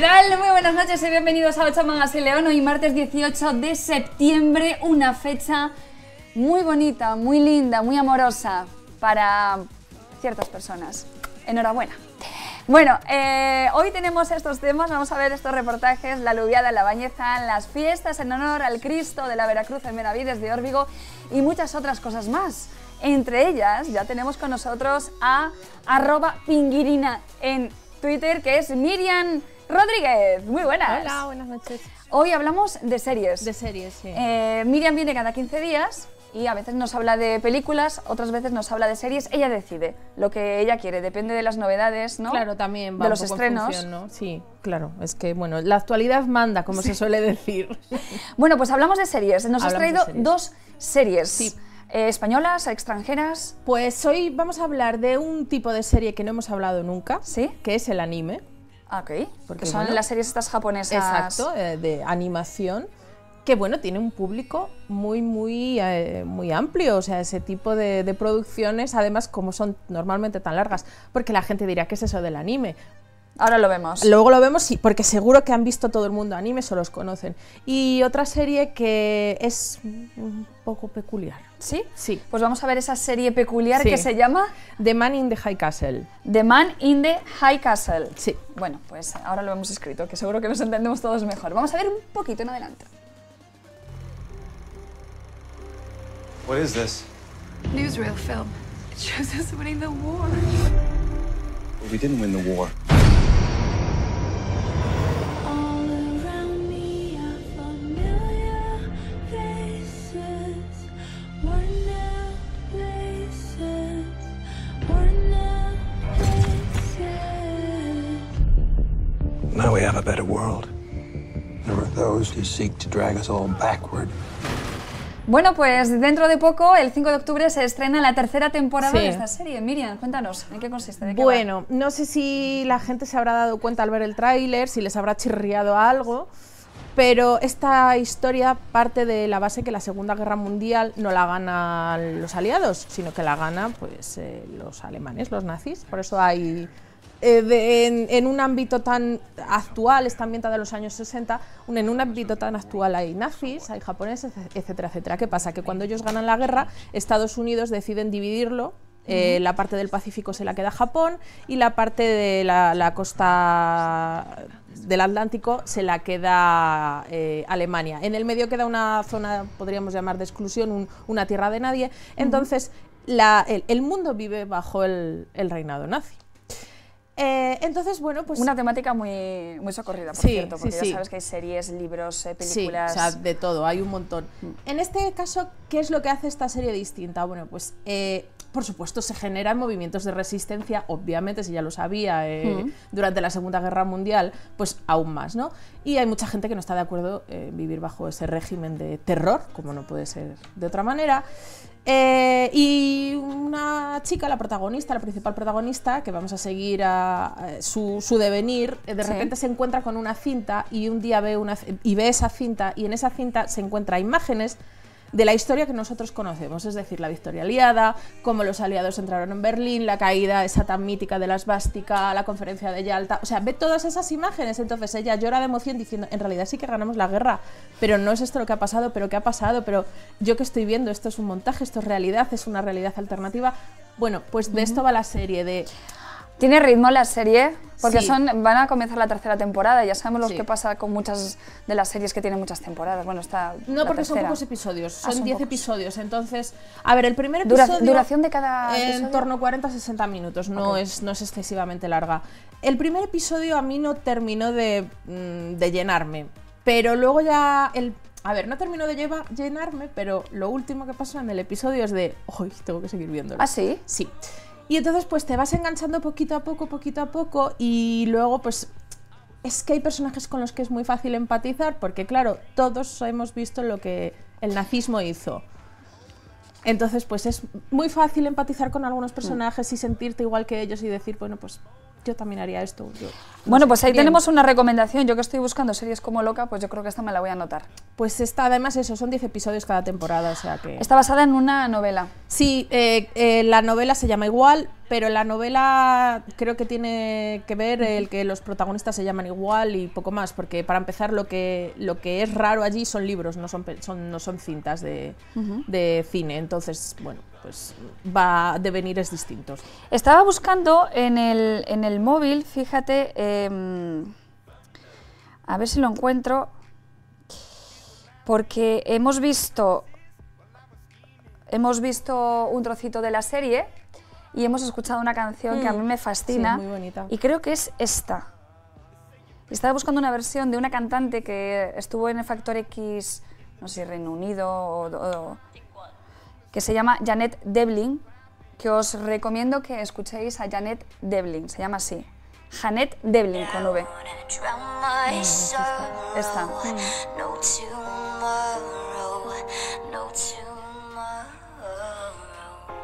Muy buenas noches y bienvenidos a 8 Mangas y León. Hoy martes 18 de septiembre, una fecha muy bonita, muy linda, muy amorosa para ciertas personas. Enhorabuena. Bueno, eh, hoy tenemos estos temas, vamos a ver estos reportajes, la aluviada la Bañeza, las fiestas en honor al Cristo de la Veracruz en Benavides de Órbigo y muchas otras cosas más. Entre ellas ya tenemos con nosotros a arroba pinguirina en Twitter, que es Miriam Rodríguez. Muy buenas. Hola, buenas noches. Hoy hablamos de series. De series, sí. Eh, Miriam viene cada 15 días y a veces nos habla de películas, otras veces nos habla de series. Ella decide lo que ella quiere, depende de las novedades, ¿no? Claro, también va de un los poco estrenos. función, ¿no? Sí, claro. Es que, bueno, la actualidad manda, como se suele decir. Bueno, pues hablamos de series. Nos has Hablamos traído series. dos series. Sí. Eh, españolas, extranjeras. Pues hoy vamos a hablar de un tipo de serie que no hemos hablado nunca, ¿Sí? que es el anime. Ah, ok. Porque, que son bueno, las series estas japonesas. Exacto, eh, de animación. Que bueno, tiene un público muy, muy, eh, muy amplio. O sea, ese tipo de, de producciones, además, como son normalmente tan largas, porque la gente dirá, ¿qué es eso del anime? Ahora lo vemos. Luego lo vemos, sí, porque seguro que han visto todo el mundo animes o los conocen. Y otra serie que es un poco peculiar. ¿Sí? Sí. Pues vamos a ver esa serie peculiar Sí. que se llama The Man in the High Castle. The Man in the High Castle. Sí. Bueno, pues ahora lo hemos escrito, que seguro que nos entendemos todos mejor. Vamos a ver un poquito en adelante. What is this? Newsreel film. It shows us winning the war. We didn't win the war. Now we have a better world. There are those who seek to drag us all backward. Bueno, pues dentro de poco, el 5 de octubre, se estrena la tercera temporada Sí. de esta serie. Miriam, cuéntanos, ¿en qué consiste? ¿De qué va? Bueno, no sé si la gente se habrá dado cuenta al ver el tráiler, si les habrá chirriado algo, pero esta historia parte de la base que la Segunda Guerra Mundial no la ganan los aliados, sino que la ganan pues, eh, los alemanes, los nazis. Por eso hay, eh, de- en, en un ámbito tan actual, está ambientada en los años 60, un- en un ámbito tan actual hay nazis, hay japoneses, etcétera, etcétera. ¿Qué pasa? Que cuando ellos ganan la guerra, Estados Unidos deciden dividirlo eh, La parte del Pacífico se la queda Japón y la parte de la, la costa del Atlántico se la queda eh, Alemania. En el medio queda una zona, podríamos llamar de exclusión, un- una tierra de nadie. Entonces, la- el, el mundo vive bajo el, el reinado nazi. Eh, entonces, bueno, pues... Una temática muy, muy socorrida, por Sí, cierto, porque sí, ya sí. sabes que hay series, libros, eh, Sí, películas. o sea, de todo, hay un montón. En este caso, ¿qué es lo que hace esta serie distinta? Bueno, pues eh, por supuesto se generan movimientos de resistencia, obviamente, si ya lo sabía, eh, durante la Segunda Guerra Mundial, pues aún más, ¿no? Y hay mucha gente que no está de acuerdo en vivir bajo ese régimen de terror, como no puede ser de otra manera. Eh, y una chica, la protagonista, la principal protagonista, que vamos a seguir a, a su, su devenir, eh, de Sí. repente se encuentra con una cinta y un día ve, una, y ve esa cinta y en esa cinta se encuentra imágenes de la historia que nosotros conocemos, es decir, la victoria aliada, cómo los aliados entraron en Berlín, la caída esa tan mítica de la esvástica, la conferencia de Yalta, o sea, ve todas esas imágenes, entonces ella llora de emoción diciendo, en realidad sí que ganamos la guerra, pero no es esto lo que ha pasado, pero qué ha pasado, pero yo que estoy viendo, esto es un montaje, esto es realidad, es una realidad alternativa. Bueno, pues de esto va la serie, de Tiene ritmo la serie, porque Sí. son, van a comenzar la tercera temporada. Ya sabemos lo Sí. que pasa con muchas de las series que tienen muchas temporadas. Bueno, está. No, porque son tercera. pocos episodios, Ah, son son 10 pocos. episodios. Entonces, a ver, el primer Dura- episodio. duración de cada En episodio? torno a 40-60 minutos, no, Ok. es, no es excesivamente larga. El primer episodio a mí no terminó de, mm, de llenarme, pero luego ya. El, a ver, no terminó de lleva- llenarme, pero lo último que pasó en el episodio es de. ¡Uy, tengo que seguir viéndolo! ¿Ah, sí? Sí. Y entonces pues te vas enganchando poquito a poco, poquito a poco y luego pues es que hay personajes con los que es muy fácil empatizar porque claro, todos hemos visto lo que el nazismo hizo. Entonces pues es muy fácil empatizar con algunos personajes y sentirte igual que ellos y decir, bueno, pues yo también haría esto. yo- Bueno, sé, pues ahí bien. tenemos una recomendación. Yo que estoy buscando series como loca, pues yo creo que esta me la voy a anotar. Pues está, además, eso, son 10 episodios cada temporada, o sea que. Está basada en una novela. Sí, eh, eh, la novela se llama igual, pero la novela creo que tiene que ver el que los protagonistas se llaman igual y poco más, porque para empezar lo que, lo que es raro allí son libros, no son, son, no son cintas de, de cine, entonces, bueno, pues va a devenires distintos. Estaba buscando en el, en el móvil, fíjate, em, a ver si lo encuentro, porque hemos visto, hemos visto un trocito de la serie y hemos escuchado una canción que a mí me fascina Mm. Sí, muy bonita. y creo que es esta. Estaba buscando una versión de una cantante que estuvo en el Factor X, no sé, Reino Unido o- o, que se llama Janet Devlin, que os recomiendo que escuchéis a Janet Devlin, se llama así. Janet Devlin con V. Esta.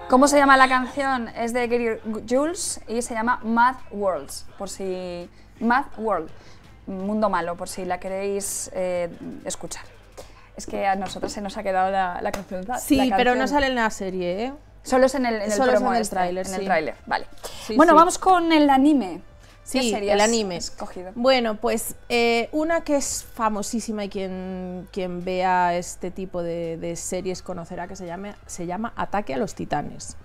¿Cómo se llama la canción? Es de Gary Jules y se llama Mad Worlds, por si... Mad World, Mundo Malo, por si la queréis eh, escuchar. Es que a nosotros se nos ha quedado la, la canción. la Sí, pero no sale en la serie, ¿eh? Solo es en el, en el Solo es promo en el este, tráiler, En el sí. tráiler, vale. Sí, bueno, sí. vamos con el anime. ¿Qué Sí, el anime. escogido? Bueno, pues eh, una que es famosísima y quien, quien vea este tipo de, de series conocerá que se, llame, se llama Ataque a los Titanes.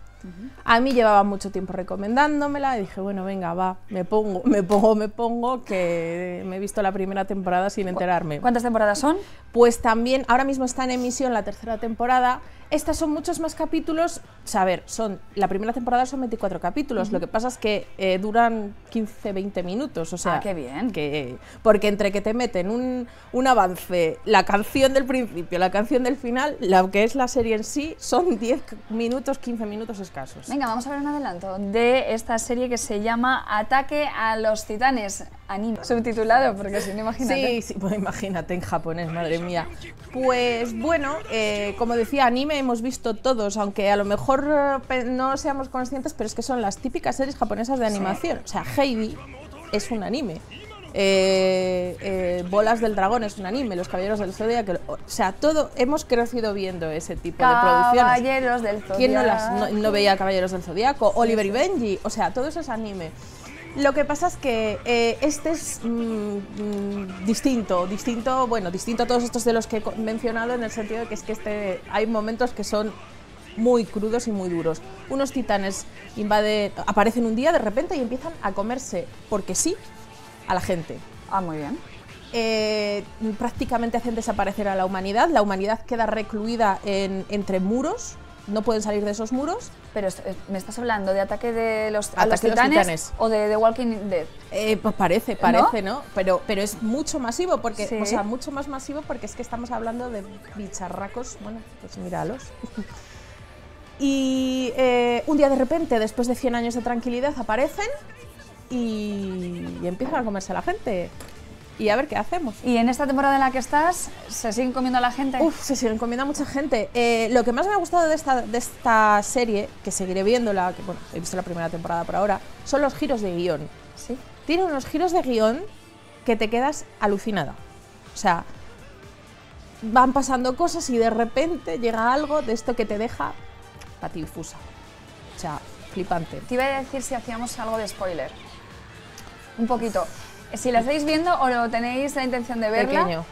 A mí llevaba mucho tiempo recomendándomela y dije, bueno, venga, va, me pongo, me pongo, me pongo, que me he visto la primera temporada sin enterarme. ¿Cuántas temporadas son? Pues también, ahora mismo está en emisión la tercera temporada. Estas son muchos más capítulos. O sea, a ver, son, la primera temporada son 24 capítulos. Lo que pasa es que eh, duran 15-20 minutos. O sea, Ah, qué bien. Que, porque entre que te meten un, un avance, la canción del principio, la canción del final, lo que es la serie en sí, son 10 minutos, 15 minutos escasos. Venga, vamos a ver un adelanto de esta serie que se llama Ataque a los Titanes. Anime. Subtitulado, porque si no, imagínate. Sí, sí, pues imagínate en japonés, madre mía. Pues bueno, eh, como decía, anime hemos visto todos, aunque a lo mejor eh, no seamos conscientes, pero es que son las típicas series japonesas de animación. O sea, Heidi es un anime. Eh, eh, Bolas del Dragón es un anime, Los Caballeros del Zodiaco, o sea, todo hemos crecido viendo ese tipo de producciones. Caballeros del Zodiaco. ¿Quién no, las, no, no veía Caballeros del Zodiaco? Oliver y Benji, o sea, todo eso es anime. Lo que pasa es que eh, este es mm, mm, distinto, distinto, bueno, distinto a todos estos de los que he mencionado en el sentido de que es que este, hay momentos que son muy crudos y muy duros. Unos titanes invaden, aparecen un día de repente y empiezan a comerse, porque sí, a la gente. Ah, muy bien. Eh, prácticamente hacen desaparecer a la humanidad. La humanidad queda recluida en- entre muros, no pueden salir de esos muros. Pero eh, me estás hablando de ataque de los, a los de los titanes, titanes. o de The Walking Dead. Eh, pues parece, parece, ¿no? Pero, pero es mucho masivo, porque, Sí. o sea, mucho más masivo porque es que estamos hablando de bicharracos, bueno, pues míralos. y eh, un día de repente, después de 100 años de tranquilidad, aparecen y, y empiezan a comerse a la gente. Y a ver qué hacemos. Y en esta temporada en la que estás, ¿se siguen comiendo a la gente? Uf, se siguen comiendo a mucha gente. Eh, lo que más me ha gustado de esta, de esta serie, que seguiré viéndola, que bueno, he visto la primera temporada por ahora, son los giros de guion. Sí. Tiene unos giros de guion que te quedas alucinada. O sea, van pasando cosas y de repente llega algo de esto que te deja patidifusa. O sea, flipante. Te iba a decir si hacíamos algo de spoiler. Un poquito. Si la estáis viendo o no tenéis la intención de verla, Pequeño.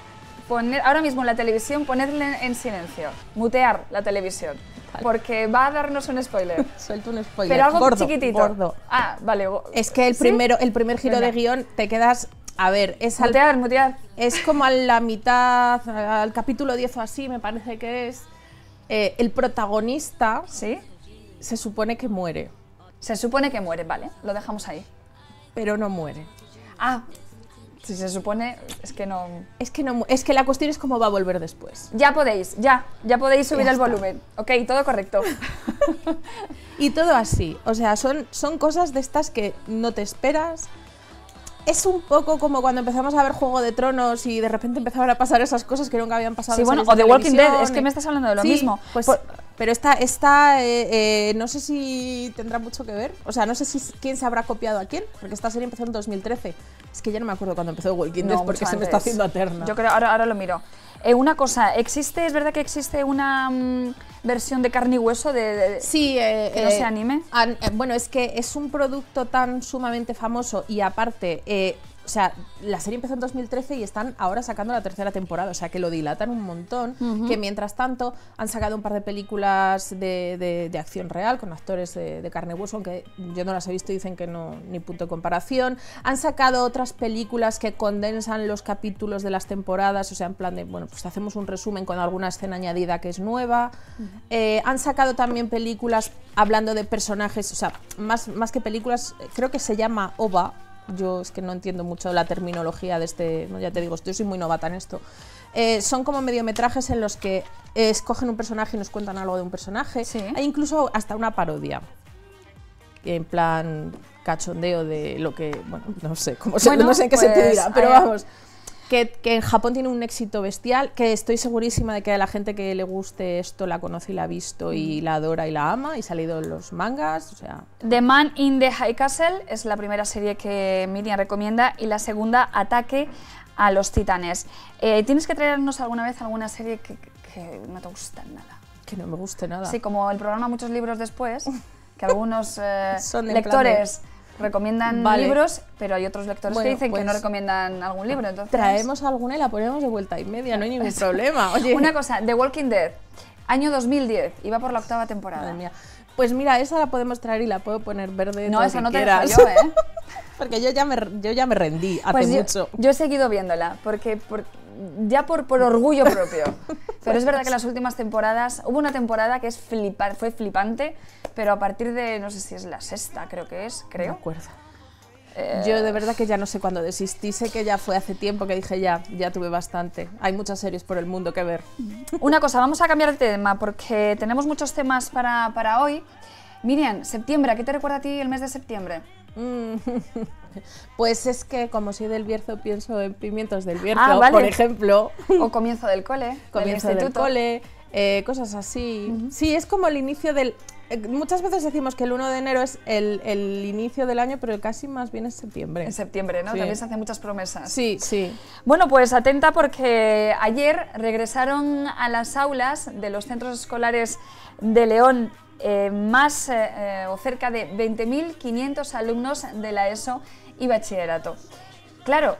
poner, ahora mismo en la televisión, ponedle en silencio. Mutear la televisión. Porque va a darnos un spoiler. Suelto un spoiler. Pero algo gordo, chiquitito. gordo. Ah, vale. Es que el, ¿Sí? primero, el primer giro Venga. de guion te quedas. A ver, es al Mutear, mutear. Es como a la mitad, al capítulo 10 o así, me parece que es. eh, el protagonista ¿Sí? se supone que muere, Se supone que muere, vale. Lo dejamos ahí. pero no muere. Ah, si se supone, es que no... Es que, no, es que la cuestión es cómo va a volver después. Ya podéis, ya, ya podéis subir Ya el volumen. Ok, todo correcto. Y todo así. O sea, son, son cosas de estas que no te esperas. Es un poco como cuando empezamos a ver Juego de Tronos y de repente empezaban a pasar esas cosas que nunca habían pasado. Sí, en bueno, o The Walking Dead, es que me estás hablando de lo Sí, mismo. Pues, Por- Pero esta, esta eh, eh, no sé si tendrá mucho que ver. O sea, no sé si quién se habrá copiado a quién, porque esta serie empezó en 2013. Es que ya no me acuerdo cuando empezó Walking Dead, No, porque se me está haciendo eterna. Yo creo, ahora, ahora lo miro. Eh, una cosa, ¿existe, es verdad que existe una mm, versión de carne y hueso de, de- Sí, eh, que no eh, se anime? an- bueno, es que es un producto tan sumamente famoso y aparte, o sea, la serie empezó en 2013 y están ahora sacando la tercera temporada, o sea, que lo dilatan un montón, que mientras tanto han sacado un par de películas de, de- de acción real con actores de, de carne y hueso, aunque yo no las he visto y dicen que no, ni punto de comparación. Han sacado otras películas que condensan los capítulos de las temporadas, o sea, en plan de, bueno, pues hacemos un resumen con alguna escena añadida que es nueva. Eh, han sacado también películas hablando de personajes, o sea, más, más que películas, creo que se llama OVA. Yo es que no entiendo mucho la terminología de este, no, ya te digo, yo soy muy novata en esto. Eh, son como mediometrajes en los que escogen un personaje y nos cuentan algo de un personaje. Sí. Hay incluso hasta una parodia en plan cachondeo de lo que, bueno, no sé, cómo se, Bueno, no sé en qué pues, sentido dirá, pero vamos, que, que en Japón tiene un éxito bestial, que estoy segurísima de que a la gente que le guste esto la conoce y la ha visto y la adora y la ama, y salido en los mangas, o sea, The Man in the High Castle es la primera serie que Miriam recomienda y la segunda, Ataque a los Titanes. Eh, Tienes que traernos alguna vez alguna serie que, que no te gusta nada. que no me guste nada. Sí, como el programa Muchos Libros Después, que algunos eh, Son lectores recomiendan Vale. libros, pero hay otros lectores Bueno, que dicen que no pues, recomiendan algún libro. Entonces, Traemos alguna y la ponemos de vuelta y media, no hay ningún problema. Oye, Una cosa, The Walking Dead, año 2010, iba por la octava temporada. madre mía. Pues mira, esa la podemos traer y la puedo poner verde. No, esa no te quieras. yo, ¿eh? Porque yo ya me, yo ya me rendí hace Pues yo, mucho. yo he seguido viéndola, porque por- ya por, por orgullo propio. Pero es verdad que las últimas temporadas, hubo una temporada que es flipa- fue flipante, pero a partir de, no sé si es la sexta, creo que es, No creo. acuerdo. Eh, Yo de verdad que ya no sé cuándo desistí, sé que ya fue hace tiempo que dije ya, ya tuve bastante. Hay muchas series por el mundo que ver. Una cosa, vamos a cambiar de tema porque tenemos muchos temas para, para hoy. Miriam, septiembre, ¿a qué te recuerda a ti el mes de septiembre? Pues es que como soy del Bierzo pienso en pimientos del Bierzo, Ah, vale. por ejemplo. O comienzo del cole, comienzo del cole, eh, cosas así. Sí, es como el inicio del... eh, muchas veces decimos que el 1 de enero es el, el inicio del año, pero casi más bien es septiembre. En septiembre, ¿no? Sí. También se hacen muchas promesas. Sí, sí. Bueno, pues atenta porque ayer regresaron a las aulas de los centros escolares de León eh, más eh, eh, o cerca de 20.500 alumnos de la ESO y bachillerato. Claro,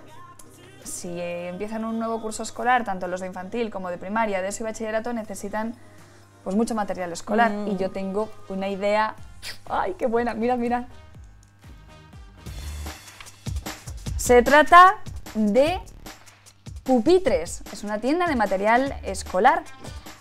si empiezan un nuevo curso escolar, tanto los de infantil como de primaria, de ESO y bachillerato, necesitan pues mucho material escolar. Y yo tengo una idea, ¡ay, qué buena! Mira, mira. Se trata de Pupitres. Es una tienda de material escolar.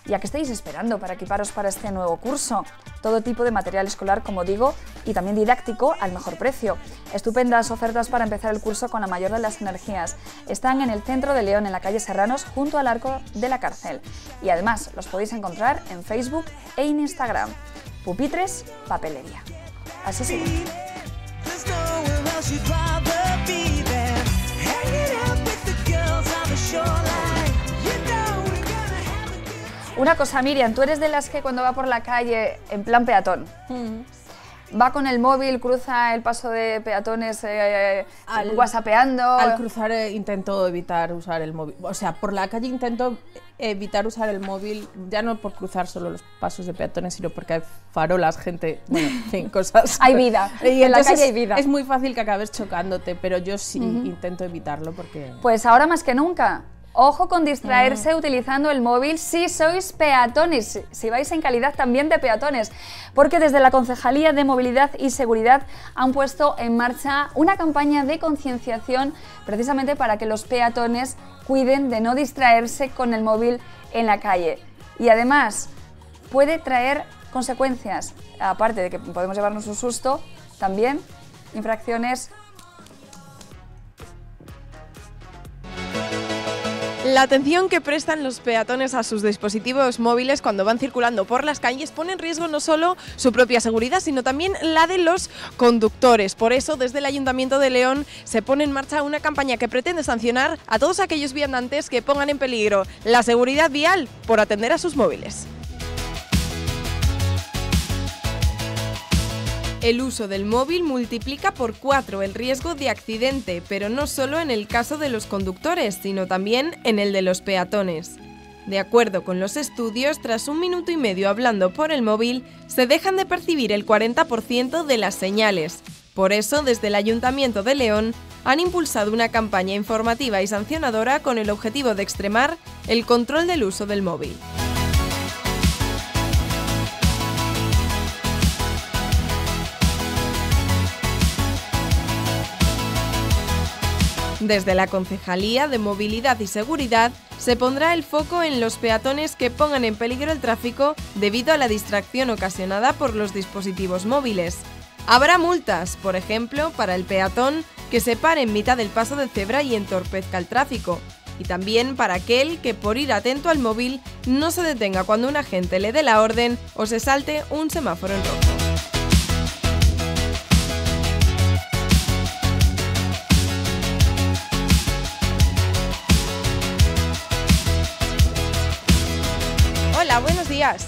¿Y a qué estáis esperando para equiparos para este nuevo curso? Todo tipo de material escolar, como digo, y también didáctico al mejor precio. Estupendas ofertas para empezar el curso con la mayor de las energías. Están en el centro de León, en la calle Serranos, junto al arco de la cárcel. Y además los podéis encontrar en Facebook e Instagram. Pupitres Papelería. Así sí. Una cosa, Miriam, tú eres de las que cuando va por la calle en plan peatón, va con el móvil, cruza el paso de peatones eh, Al- whatsappeando. Al cruzar eh, intento evitar usar el móvil. O sea, por la calle intento evitar usar el móvil, ya no por cruzar solo los pasos de peatones, sino porque hay farolas, gente, bueno, en fin, cosas. Hay vida, Y en la calle hay vida. Es muy fácil que acabes chocándote, pero yo sí intento evitarlo porque... Pues ahora más que nunca. Ojo con Mm. distraerse utilizando el móvil si sois peatones, si vais en calidad también de peatones, porque desde la Concejalía de Movilidad y Seguridad han puesto en marcha una campaña de concienciación precisamente para que los peatones cuiden de no distraerse con el móvil en la calle. Y además puede traer consecuencias, aparte de que podemos llevarnos un susto, también infracciones La atención que prestan los peatones a sus dispositivos móviles cuando van circulando por las calles pone en riesgo no solo su propia seguridad, sino también la de los conductores. Por eso, desde el Ayuntamiento de León se pone en marcha una campaña que pretende sancionar a todos aquellos viandantes que pongan en peligro la seguridad vial por atender a sus móviles. El uso del móvil multiplica por 4 el riesgo de accidente, pero no solo en el caso de los conductores, sino también en el de los peatones. De acuerdo con los estudios, tras un minuto y medio hablando por el móvil, se dejan de percibir el 40% de las señales. Por eso, desde el Ayuntamiento de León, han impulsado una campaña informativa y sancionadora con el objetivo de extremar el control del uso del móvil. Desde la Concejalía de Movilidad y Seguridad se pondrá el foco en los peatones que pongan en peligro el tráfico debido a la distracción ocasionada por los dispositivos móviles. Habrá multas, por ejemplo, para el peatón que se pare en mitad del paso de cebra y entorpezca el tráfico, y también para aquel que por ir atento al móvil no se detenga cuando un agente le dé la orden o se salte un semáforo en rojo. Días.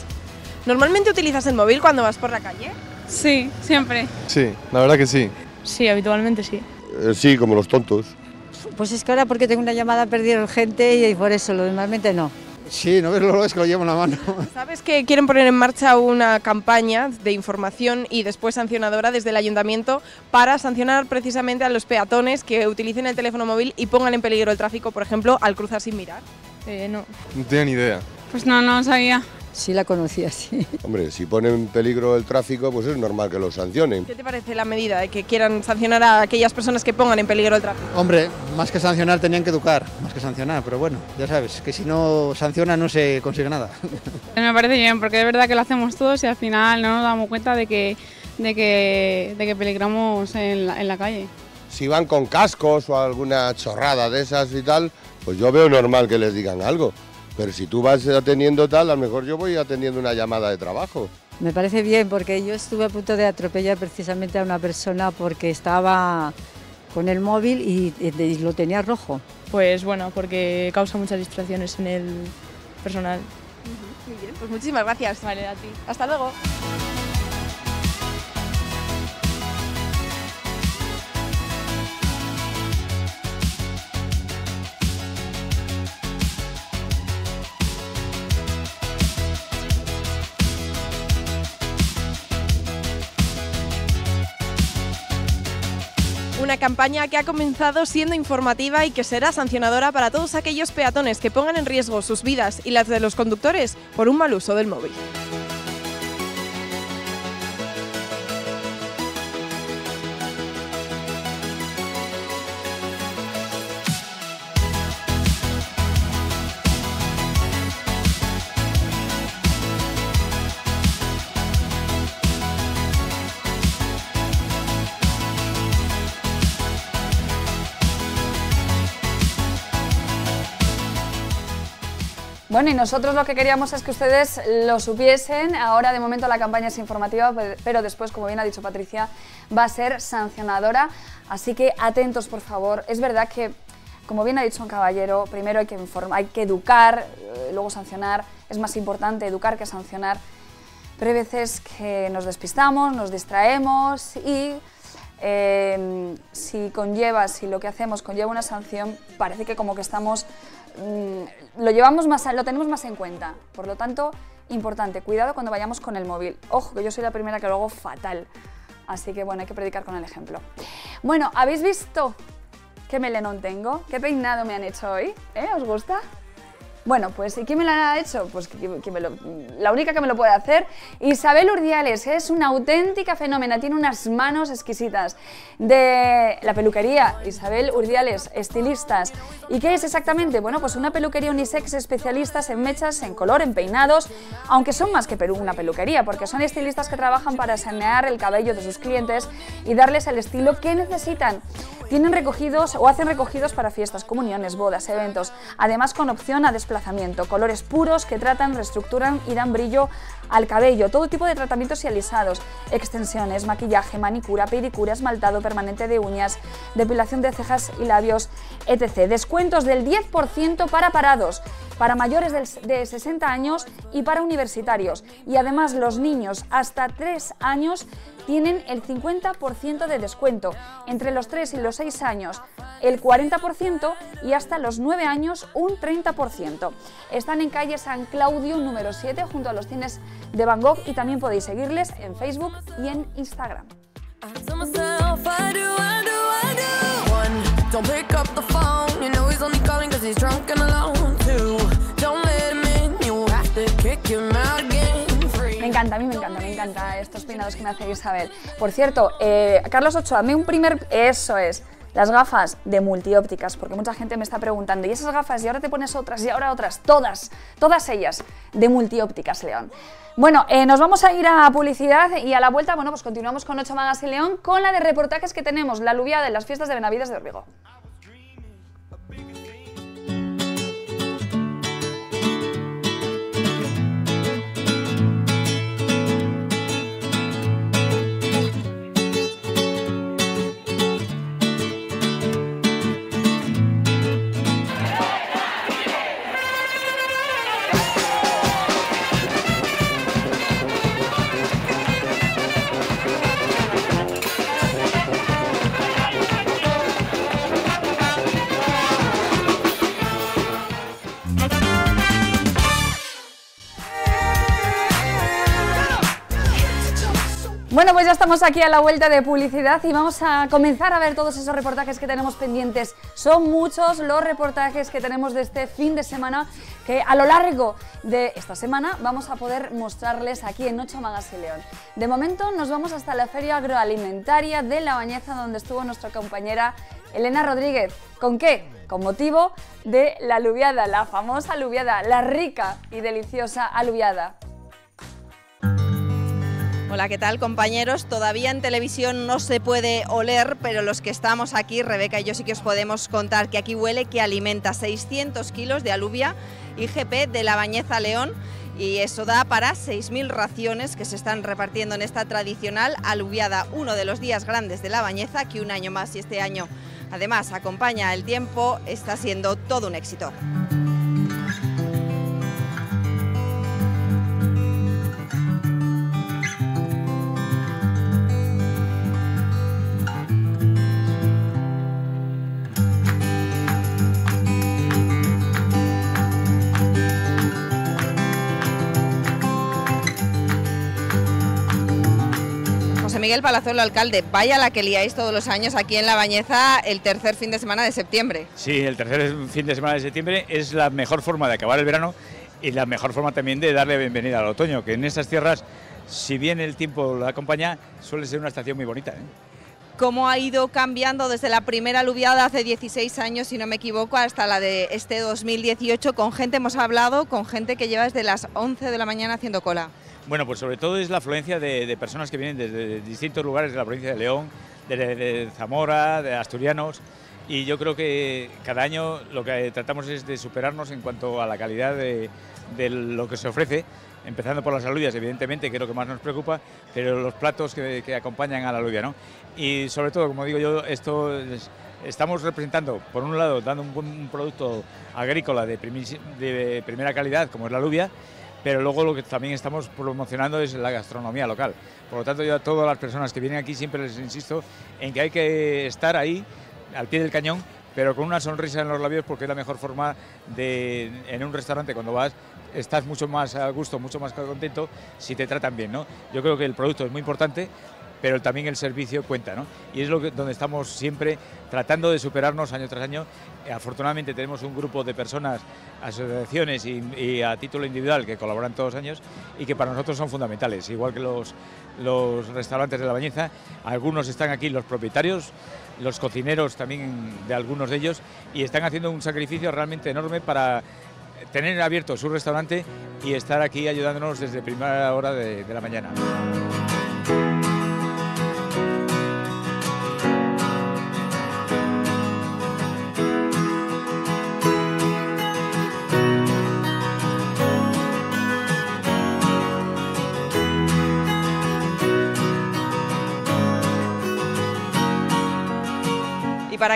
¿Normalmente utilizas el móvil cuando vas por la calle? Sí, siempre. Sí, la verdad que sí. Sí, habitualmente sí. Eh, sí, como los tontos. Pues es que ahora porque tengo una llamada perdida urgente y por eso, lo normalmente no. Sí, no ves lo es que lo llevo en la mano. ¿Sabes que quieren poner en marcha una campaña de información y después sancionadora desde el ayuntamiento para sancionar precisamente a los peatones que utilicen el teléfono móvil y pongan en peligro el tráfico, por ejemplo, al cruzar sin mirar? Eh, no. No tenía ni idea. Pues no, no sabía. Sí la conocía, sí. Hombre, si pone en peligro el tráfico, pues es normal que lo sancionen. ¿Qué te parece la medida de que quieran sancionar a aquellas personas que pongan en peligro el tráfico? Hombre, más que sancionar tenían que educar, más que sancionar, pero bueno, ya sabes, que si no sanciona no se consigue nada. Me parece bien, porque es verdad que lo hacemos todos y al final no nos damos cuenta de que, de que, de que peligramos en la, en la calle. Si van con cascos o alguna chorrada de esas y tal, pues yo veo normal que les digan algo. Pero si tú vas atendiendo tal, a lo mejor yo voy atendiendo una llamada de trabajo. Me parece bien porque yo estuve a punto de atropellar precisamente a una persona porque estaba con el móvil y, y lo tenía rojo. Pues bueno, porque causa muchas distracciones en el personal. Muy bien, pues muchísimas gracias. Vale, a ti. Hasta luego. Una campaña que ha comenzado siendo informativa y que será sancionadora para todos aquellos peatones que pongan en riesgo sus vidas y las de los conductores por un mal uso del móvil. Bueno, y nosotros lo que queríamos es que ustedes lo supiesen. Ahora, de momento, la campaña es informativa, pe- pero después, como bien ha dicho Patricia, va a ser sancionadora. Así que atentos, por favor. Es verdad que, como bien ha dicho un caballero, primero hay que, inform- hay que educar, eh, luego sancionar. Es más importante educar que sancionar. Pero hay veces que nos despistamos, nos distraemos y eh, si conlleva, si lo que hacemos conlleva una sanción, parece que como que estamos, lo llevamos más, a- lo tenemos más en cuenta. Por lo tanto, importante, cuidado cuando vayamos con el móvil. Ojo, que yo soy la primera que lo hago fatal. Así que bueno, hay que predicar con el ejemplo. Bueno, ¿habéis visto qué melenón tengo? ¿Qué peinado me han hecho hoy? ¿Eh? ¿Os gusta? Bueno, pues ¿y quién me lo ha hecho? Pues me lo- la única que me lo puede hacer, Isabel Urdiales, es una auténtica fenómena, tiene unas manos exquisitas. De la peluquería, Isabel Urdiales, estilistas. ¿Y qué es exactamente? Bueno, pues una peluquería unisex especialistas en mechas, en color, en peinados, aunque son más que una peluquería, porque son estilistas que trabajan para sanear el cabello de sus clientes y darles el estilo que necesitan. Tienen recogidos o hacen recogidos para fiestas, comuniones, bodas, eventos, además con opción a colores puros que tratan, reestructuran y dan brillo al cabello, todo tipo de tratamientos y alisados, extensiones, maquillaje, manicura, pedicura, esmaltado permanente de uñas, depilación de cejas y labios, etc. Descuentos del 10% para parados. para mayores de 60 años y para universitarios. Y además los niños hasta 3 años tienen el 50% de descuento. Entre los 3 y los 6 años el 40% y hasta los 9 años un 30%. Están en calle San Claudio número 7 junto a los cines de Van Gogh y también podéis seguirles en Facebook y en Instagram. Me encanta, a mí me encanta, me encanta estos peinados que me hace Isabel. Por cierto, eh, Carlos Ochoa, dame un primer... Eso es, las gafas de multiópticas, porque mucha gente me está preguntando, ¿y esas gafas? Y ahora te pones otras, y ahora otras, todas, todas ellas de multiópticas, León. Bueno, eh, nos vamos a ir a publicidad y a la vuelta, bueno, pues continuamos con Ocho Magas y León con la de reportajes que tenemos, la aluvia de las fiestas de Benavides de Orbigo. Estamos aquí a la vuelta de publicidad y vamos a comenzar a ver todos esos reportajes que tenemos pendientes. Son muchos los reportajes que tenemos de este fin de semana que a lo largo de esta semana vamos a poder mostrarles aquí en Ocho Magas y León. De momento nos vamos hasta la Feria Agroalimentaria de La Bañeza donde estuvo nuestra compañera Elena Rodríguez. ¿Con qué? Con motivo de la aluviada, la famosa aluviada, la rica y deliciosa aluviada. Hola, ¿qué tal compañeros? Todavía en televisión no se puede oler, pero los que estamos aquí, Rebeca y yo sí que os podemos contar que aquí huele que alimenta 600 kilos de alubia IGP de la Bañeza León y eso da para 6.000 raciones que se están repartiendo en esta tradicional aluviada, uno de los días grandes de la Bañeza, que un año más y este año además acompaña el tiempo, está siendo todo un éxito. Miguel Palazuelo, alcalde, vaya la que liáis todos los años aquí en La Bañeza el tercer fin de semana de septiembre. Sí, el tercer fin de semana de septiembre es la mejor forma de acabar el verano y la mejor forma también de darle bienvenida al otoño, que en estas tierras, si bien el tiempo lo acompaña, suele ser una estación muy bonita. ¿eh? ¿Cómo ha ido cambiando desde la primera aluviada hace 16 años, si no me equivoco, hasta la de este 2018? Con gente hemos hablado, con gente que lleva desde las 11 de la mañana haciendo cola. Bueno, pues sobre todo es la afluencia de, personas que vienen desde distintos lugares de la provincia de León, de, Zamora, de asturianos, y yo creo que cada año lo que tratamos es de superarnos en cuanto a la calidad de, lo que se ofrece, empezando por las alubias, evidentemente, que es lo que más nos preocupa, pero los platos que, acompañan a la alubia, ¿no? Y sobre todo, como digo yo, esto es- estamos representando, por un lado, dando un, buen- producto agrícola de, de primera calidad, como es la alubia, pero luego lo que también estamos promocionando es la gastronomía local. Por lo tanto, yo a todas las personas que vienen aquí siempre les insisto en que hay que estar ahí, al pie del cañón, pero con una sonrisa en los labios porque es la mejor forma de, en un restaurante cuando vas, estás mucho más a gusto, mucho más contento si te tratan bien, ¿no? Yo creo que el producto es muy importante, pero también el servicio cuenta, ¿no? Y es lo que, donde estamos siempre tratando de superarnos año tras año. Afortunadamente tenemos un grupo de personas, asociaciones y, y a título individual que colaboran todos los años y que para nosotros son fundamentales, igual que los, los restaurantes de la Bañeza. Algunos están aquí, los propietarios, los cocineros también de algunos de ellos, y están haciendo un sacrificio realmente enorme para tener abierto su restaurante y estar aquí ayudándonos desde primera hora de la mañana.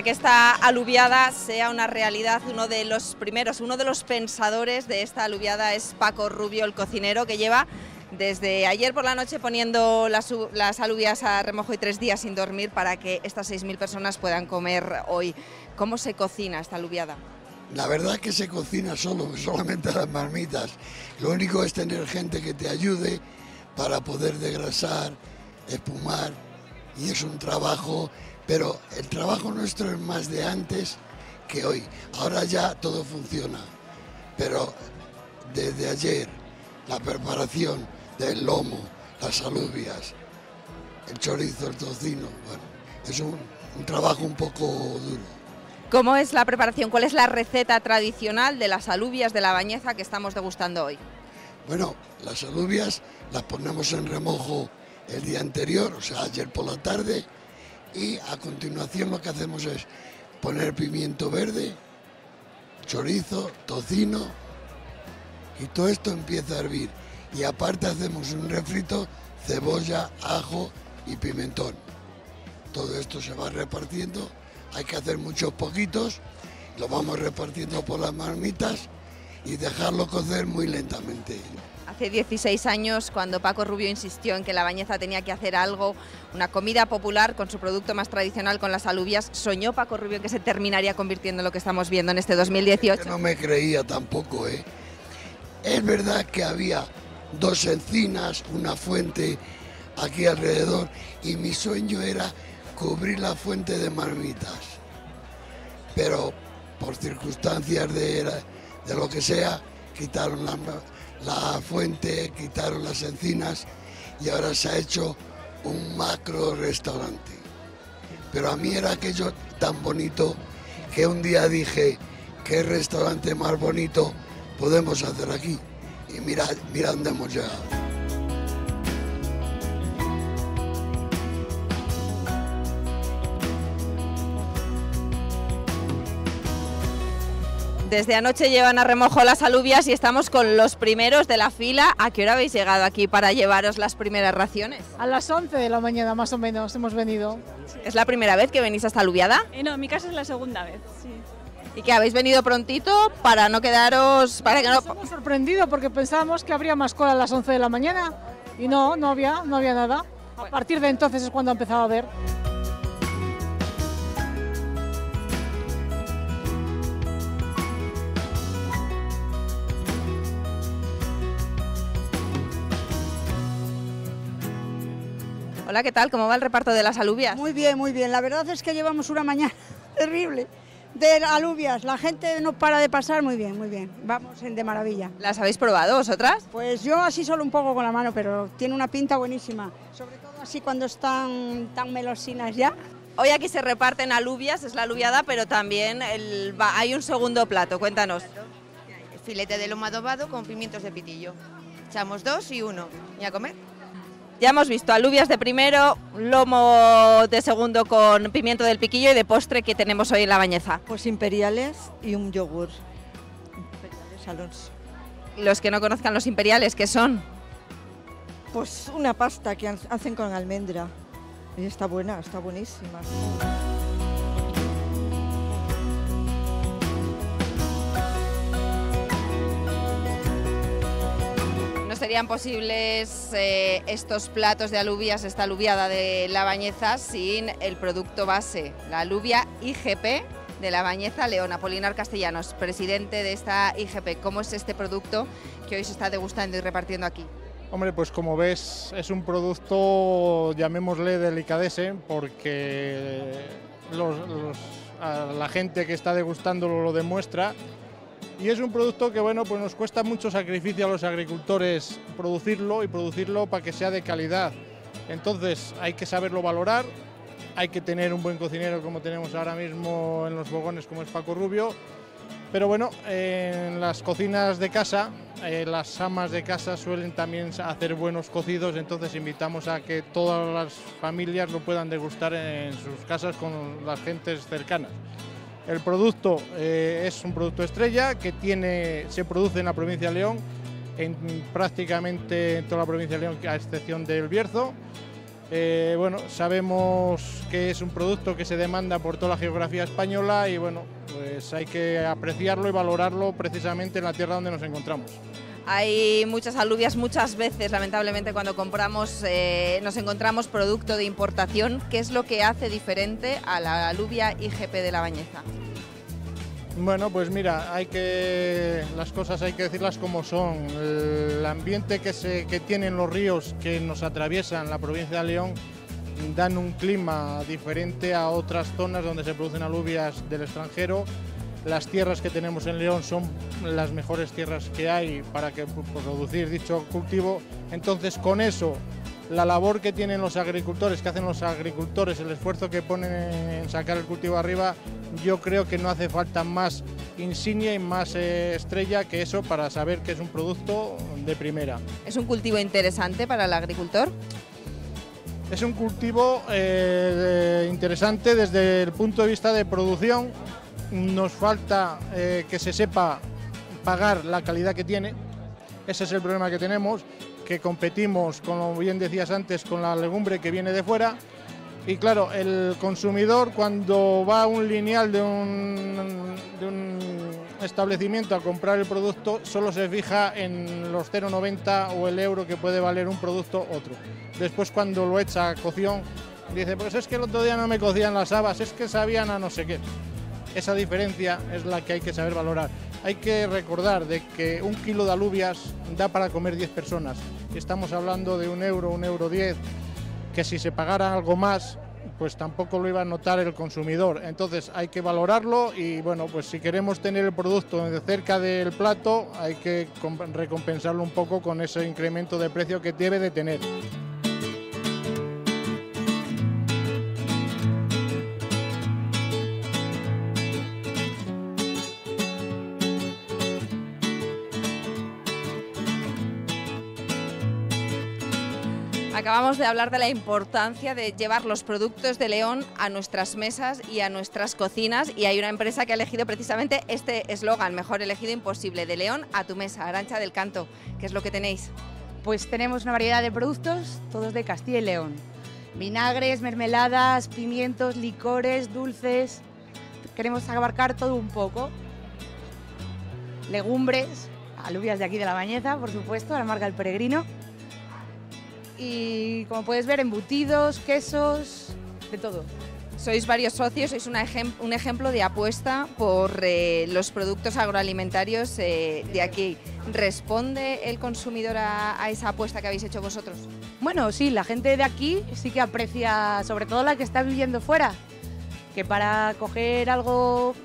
Que esta aluviada sea una realidad. Uno de los primeros, uno de los pensadores de esta aluviada es Paco Rubio, el cocinero, que lleva desde ayer por la noche poniendo las, las alubias a remojo y tres días sin dormir para que estas 6.000 personas puedan comer hoy. ¿Cómo se cocina esta aluviada? La verdad que se cocina solo, solamente las marmitas. Lo único es tener gente que te ayude para poder degrasar, espumar. Y es un trabajo, pero el trabajo nuestro es más de antes que hoy. Ahora ya todo funciona. Pero desde ayer, la preparación del lomo, las alubias, el chorizo, el tocino, bueno, es un, un trabajo un poco duro. ¿Cómo es la preparación? ¿Cuál es la receta tradicional de las alubias de la bañeza que estamos degustando hoy? Bueno, las alubias las ponemos en remojo el día anterior, o sea, ayer por la tarde, y a continuación lo que hacemos es poner pimiento verde, chorizo, tocino, y todo esto empieza a hervir. Y aparte hacemos un refrito, cebolla, ajo y pimentón. Todo esto se va repartiendo, hay que hacer muchos poquitos, lo vamos repartiendo por las marmitas y dejarlo cocer muy lentamente. Hace 16 años, cuando Paco Rubio insistió en que la bañeza tenía que hacer algo, una comida popular con su producto más tradicional, con las alubias, soñó Paco Rubio que se terminaría convirtiendo en lo que estamos viendo en este 2018. No me creía tampoco, ¿eh? Es verdad que había dos encinas, una fuente aquí alrededor y mi sueño era cubrir la fuente de marmitas. Pero por circunstancias de, de lo que sea, quitaron la, la fuente, quitaron las encinas y ahora se ha hecho un macro restaurante. Pero a mí era aquello tan bonito que un día dije, ¿qué restaurante más bonito podemos hacer aquí? Y mira, mira dónde hemos llegado. Desde anoche llevan a remojo las alubias y estamos con los primeros de la fila. ¿A qué hora habéis llegado aquí para llevaros las primeras raciones? A las 11 de la mañana más o menos hemos venido. ¿Es la primera vez que venís a esta aluviada? Eh, no, en mi caso es la segunda vez, sí. ¿Y que habéis venido prontito para no quedaros... para que no... Nos hemos sorprendido porque pensábamos que habría más cola a las 11 de la mañana y no, no había, no había nada. A partir de entonces es cuando ha empezado a ver. Hola, ¿qué tal? ¿Cómo va el reparto de las alubias? Muy bien, muy bien. La verdad es que llevamos una mañana terrible de alubias. La gente no para de pasar muy bien, muy bien. Vamos en de maravilla. ¿Las habéis probado vosotras? Pues yo así solo un poco con la mano, pero tiene una pinta buenísima. Sobre todo así cuando están tan melosinas ya. Hoy aquí se reparten alubias, es la aluviada, pero también el- va- hay un segundo plato. Cuéntanos. Filete de lomo adobado con pimientos de pitillo. Echamos dos y uno. ¿Y a comer? Ya hemos visto alubias de primero, lomo de segundo con pimiento del piquillo y de postre que tenemos hoy en la bañeza. Pues imperiales y un yogur. Imperiales Alonso. Los que no conozcan los imperiales, ¿qué son? Pues una pasta que ha- hacen con almendra. Y está buena, está buenísima. No serían posibles eh, estos platos de alubias, esta aluviada de la bañeza, sin el producto base, la alubia IGP de la bañeza León. Apolinar Castellanos, presidente de esta IGP. ¿Cómo es este producto que hoy se está degustando y repartiendo aquí? Hombre, pues como ves, es un producto, llamémosle delicadese, porque la gente que está degustándolo lo demuestra. Y es un producto que, bueno, pues nos cuesta mucho sacrificio a los agricultores producirlo y producirlo para que sea de calidad. Entonces hay que saberlo valorar, hay que tener un buen cocinero como tenemos ahora mismo en los bogones como es Paco Rubio. Pero bueno, en las cocinas de casa, eh, las amas de casa suelen también hacer buenos cocidos, entonces invitamos a que todas las familias lo puedan degustar en sus casas con las gentes cercanas. El producto eh, es un producto estrella que se produce en la provincia de León, en prácticamente en toda la provincia de León, a excepción del Bierzo. Eh, bueno, sabemos que es un producto que se demanda por toda la geografía española y bueno, pues hay que apreciarlo y valorarlo precisamente en la tierra donde nos encontramos. Hay muchas alubias, muchas veces, lamentablemente, cuando compramos, eh, nos encontramos producto de importación. ¿Qué es lo que hace diferente a la alubia IGP de la Bañeza? Bueno, pues mira, hay que las cosas hay que decirlas como son. El ambiente que se que tienen los ríos que nos atraviesan la provincia de León dan un clima diferente a otras zonas donde se producen alubias del extranjero. Las tierras que tenemos en León son las mejores tierras que hay para que pues, producir dicho cultivo. Entonces, con eso la labor que tienen los agricultores, que hacen los agricultores, el esfuerzo que ponen en sacar el cultivo arriba, yo creo que no hace falta más insignia y más eh, estrella que eso para saber que es un producto de primera. ¿Es un cultivo interesante para el agricultor? Es un cultivo eh, interesante desde el punto de vista de producción. Nos falta eh, que se sepa pagar la calidad que tiene. Ese es el problema que tenemos, que competimos, como bien decías antes, con la legumbre que viene de fuera. Y claro, el consumidor cuando va a un lineal de un, de un establecimiento a comprar el producto, solo se fija en los 0,90 o el euro que puede valer un producto otro. Después cuando lo echa a cocción, dice, pues es que el otro día no me cocían las habas, es que sabían a no sé qué. Esa diferencia es la que hay que saber valorar. Hay que recordar de que un kilo de alubias da para comer 10 personas. Estamos hablando de un euro, un euro 10, que si se pagara algo más, pues tampoco lo iba a notar el consumidor. Entonces hay que valorarlo y bueno, pues si queremos tener el producto de cerca del plato, hay que com- recompensarlo un poco con ese incremento de precio que debe de tener. Acabamos de hablar de la importancia de llevar los productos de León a nuestras mesas y a nuestras cocinas y hay una empresa que ha elegido precisamente este eslogan, mejor elegido imposible, de León a tu mesa, Arancha del Canto. ¿Qué es lo que tenéis? Pues tenemos una variedad de productos, todos de Castilla y León. Vinagres, mermeladas, pimientos, licores, dulces. Queremos abarcar todo un poco. Legumbres, alubias de aquí de la Bañeza, por supuesto, la marca El Peregrino. Y como puedes ver, embutidos, quesos, de todo. Sois varios socios, sois un ejemplo de apuesta por eh, los productos agroalimentarios eh, de aquí. ¿Responde el consumidor a, a esa apuesta que habéis hecho vosotros? Bueno, sí, la gente de aquí sí que aprecia, sobre todo la que está viviendo fuera, que para coger algo,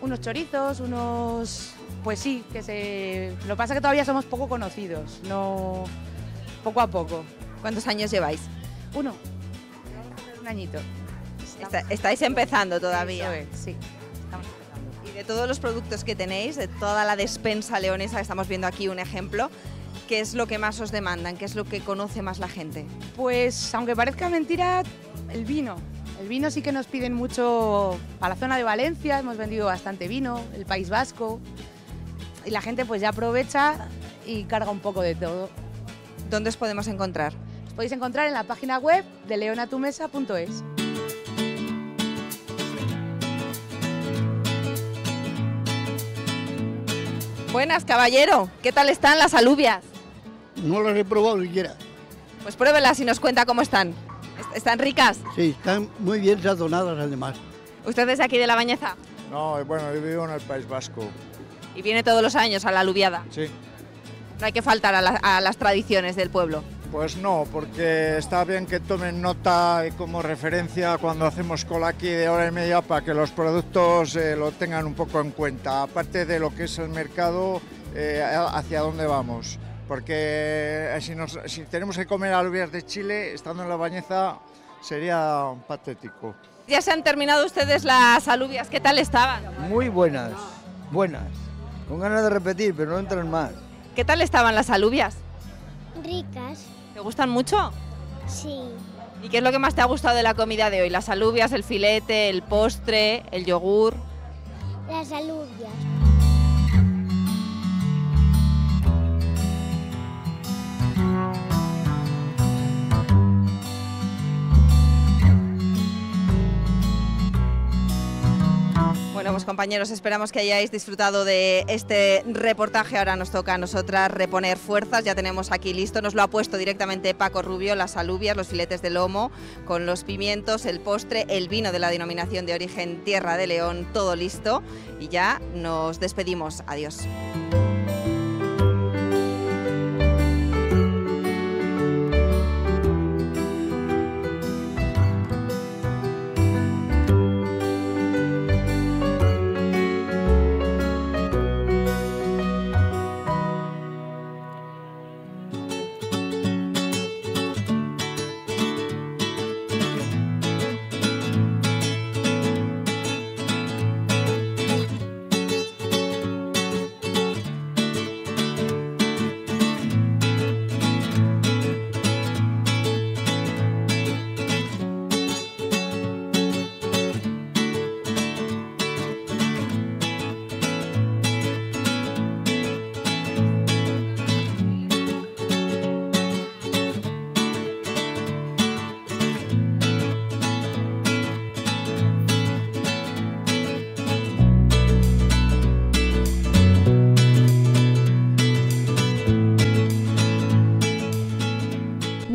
unos chorizos, unos... Pues sí, que se... Lo que pasa es que todavía somos poco conocidos, no... Poco a poco. ¿Cuántos años lleváis? Uno. Un añito. Está- estáis empezando todavía. Es, sí. Estamos empezando. Y de todos los productos que tenéis, de toda la despensa leonesa, estamos viendo aquí un ejemplo, ¿qué es lo que más os demandan? ¿Qué es lo que conoce más la gente? Pues aunque parezca mentira, el vino. El vino sí que nos piden mucho a la zona de Valencia, hemos vendido bastante vino, el País Vasco. Y la gente pues ya aprovecha y carga un poco de todo. ¿Dónde os podemos encontrar? Os podéis encontrar en la página web de leonatumesa.es. Buenas, caballero. ¿Qué tal están las alubias? No las he probado siquiera. Pues pruébelas y nos cuenta cómo están. ¿Est- ¿Están ricas? Sí, están muy bien sazonadas además. ¿Usted es de aquí de La Bañeza? No, bueno, yo vivo en el País Vasco. Y viene todos los años a la alubiada. Sí. No hay que faltar a, la- a las tradiciones del pueblo. Pues no, porque está bien que tomen nota y como referencia cuando hacemos cola aquí de hora y media para que los productos eh, lo tengan un poco en cuenta, aparte de lo que es el mercado, eh, hacia dónde vamos. Porque eh, si, nos- si tenemos que comer alubias de Chile, estando en la bañeza, sería patético. Ya se han terminado ustedes las alubias. ¿Qué tal estaban? Muy buenas, buenas. Con ganas de repetir, pero no entran más. ¿Qué tal estaban las alubias? Ricas, ¿Te gustan mucho? sí. ¿Y qué es lo que más te ha gustado de la comida de hoy? Las alubias, el filete, el postre, el yogur. Las alubias. Compañeros, esperamos que hayáis disfrutado de este reportaje. Ahora nos toca a nosotras reponer fuerzas. Ya tenemos aquí listo, nos lo ha puesto directamente Paco Rubio, las alubias, los filetes de lomo, con los pimientos, el postre, el vino de la denominación de origen Tierra de León, todo listo. Y ya nos despedimos. Adiós.